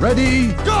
Ready, go!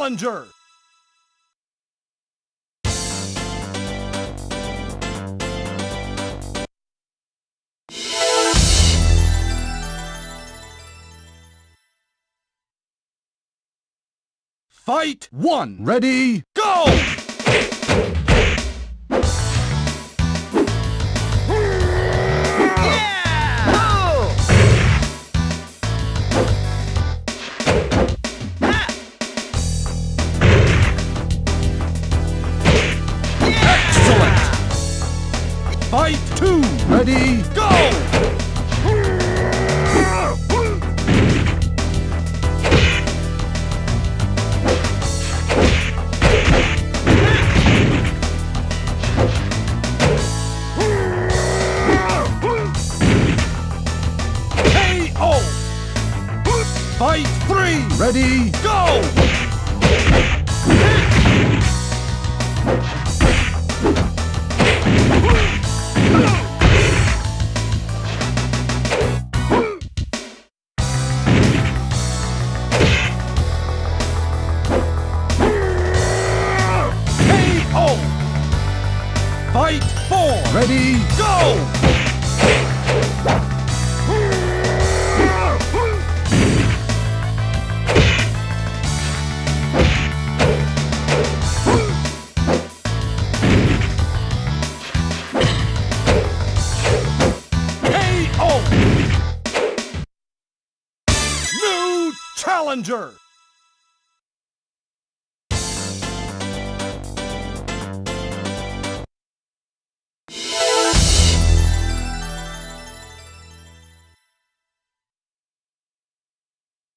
challenger. Fight one. Ready, go! Ready? Go! Challenger!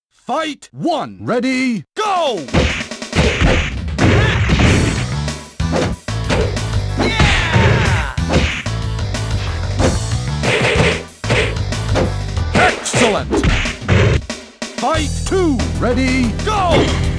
Fight one! Ready, go! Yeah! Excellent! Two! Ready, go!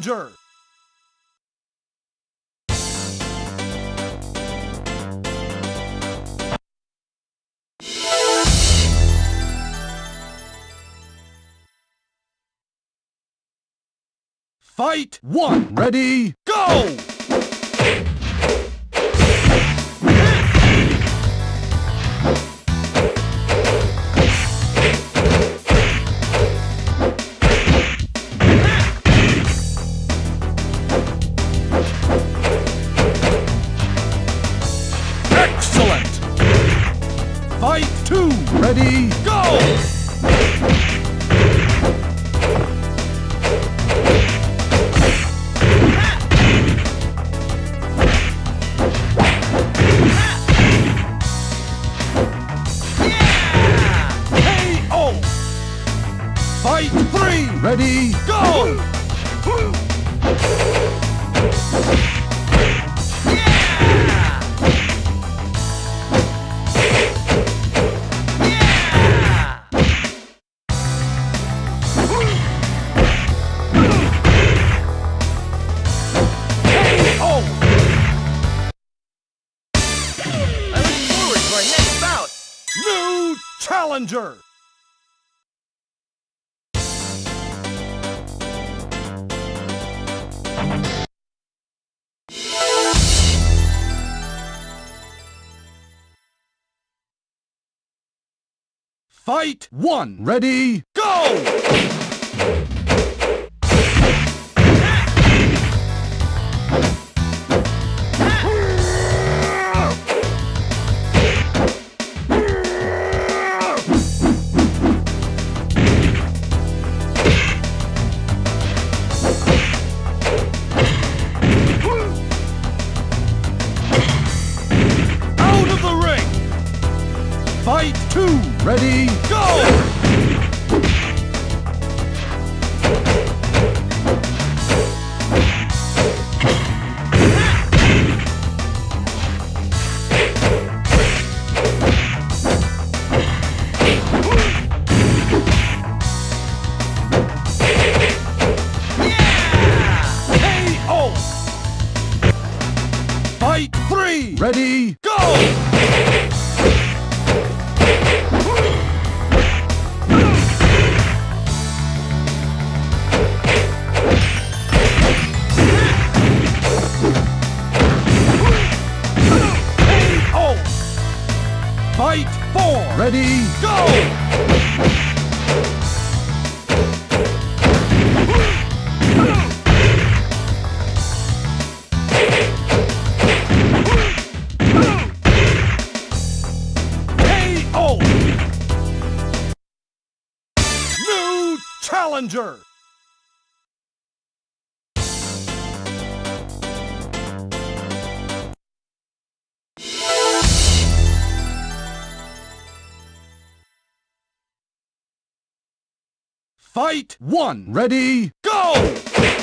Challenger! Fight one! Ready, go! Challenger! Fight one! Ready, go! Fight three! Ready, go! Challenger! Fight one! Ready, go!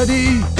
Hadi.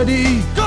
ready,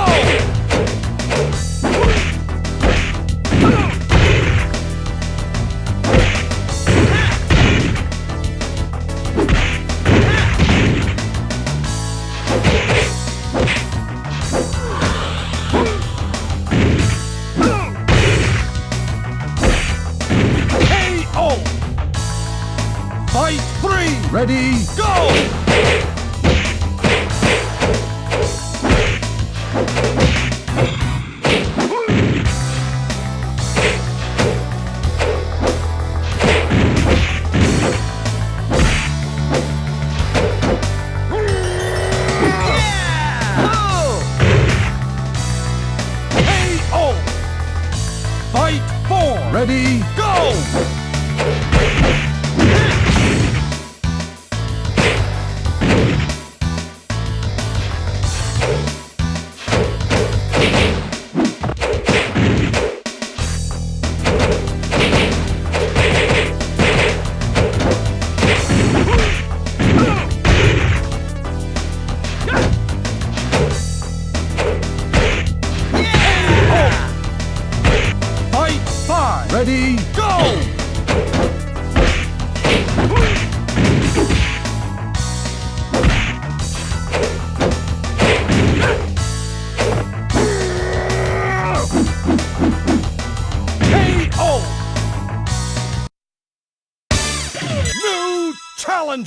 ready.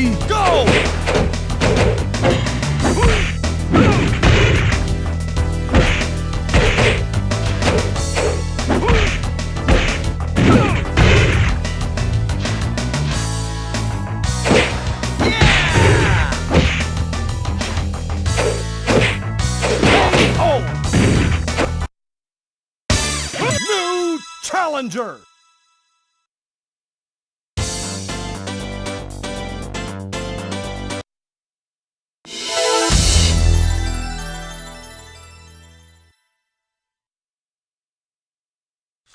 Go! KO! Oh! New challenger!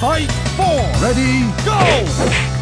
Fight four! Ready, go!